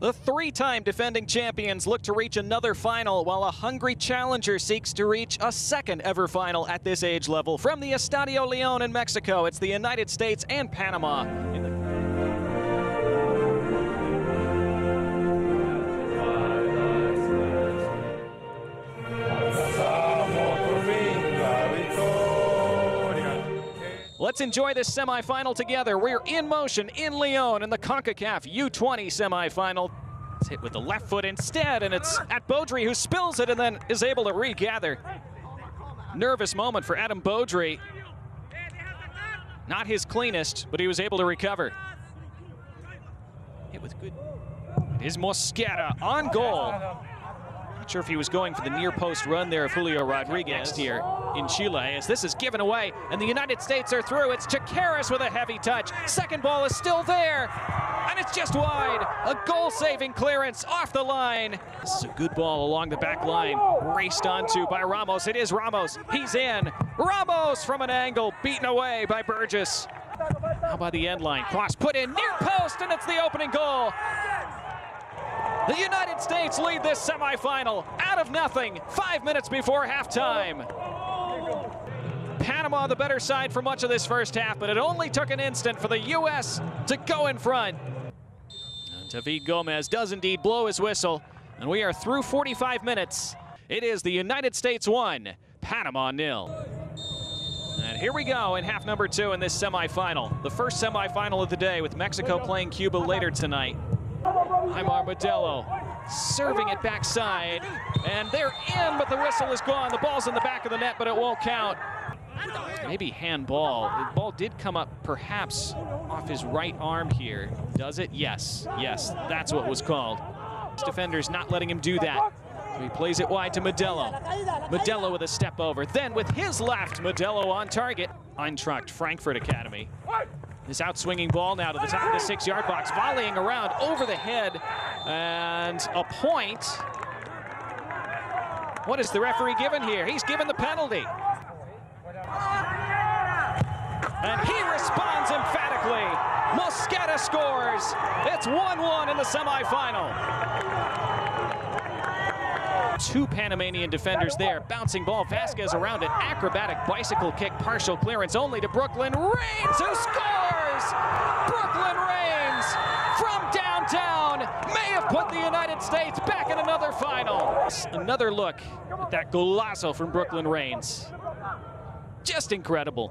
The three-time defending champions look to reach another final, while a hungry challenger seeks to reach a second ever final at this age level. From the Estadio Leon in Mexico, it's the United States and Panama. Let's enjoy this semifinal together. We're in motion in Leon in the CONCACAF U20 semifinal. It's hit with the left foot instead, and it's at Beaudry who spills it and then is able to regather. Nervous moment for Adam Beaudry. Not his cleanest, but he was able to recover. Hit with good. It is Mosquera on goal. Not sure if he was going for the near post run there of Julio Rodriguez here in Chile as this is given away and the United States are through. It's Chacaris with a heavy touch. Second ball is still there and it's just wide. A goal-saving clearance off the line. This is a good ball along the back line. Raced onto by Ramos. It is Ramos. He's in. Ramos from an angle beaten away by Burgess. How about the end line? Cross put in near post and it's the opening goal. The United States lead this semifinal out of nothing, five minutes before halftime. Panama on the better side for much of this first half, but it only took an instant for the U.S. to go in front. And David Gomez does indeed blow his whistle, and we are through 45 minutes. It is the United States 1, Panama nil. And here we go in half number two in this semifinal. The first semifinal of the day with Mexico playing Cuba later tonight. Aymar Modelo serving it backside, and they're in, but the whistle is gone. The ball's in the back of the net, but it won't count. Maybe handball. The ball did come up perhaps off his right arm here. Does it? Yes. Yes, that's what was called. Defenders not letting him do that. He plays it wide to Modelo. Modelo with a step over. Then with his left, Modelo on target. Eintracht Frankfurt Academy. This outswinging ball now to the top of the six-yard box, volleying around over the head, and a point. What is the referee given here? He's given the penalty. And he responds emphatically. Mosqueda scores. It's 1-1 in the semifinal. Two Panamanian defenders there. Bouncing ball. Vasquez around it. Acrobatic bicycle kick. Partial clearance only to Brooklyn Raines who scores! Brooklyn Raines from downtown may have put the United States back in another final. Another look at that golazo from Brooklyn Raines. Just incredible.